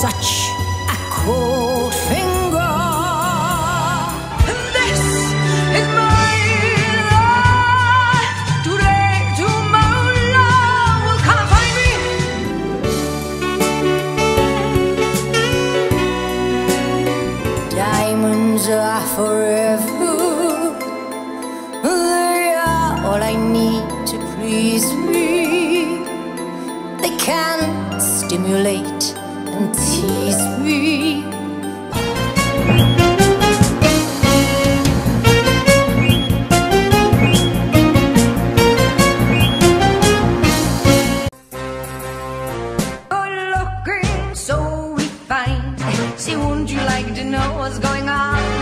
such a cold finger. This is my life. Today, tomorrow will come and find me. Diamonds are forever. They are all I need to please me. They can stimulate Oh, so refined. Say, wouldn't you like to know what's going on?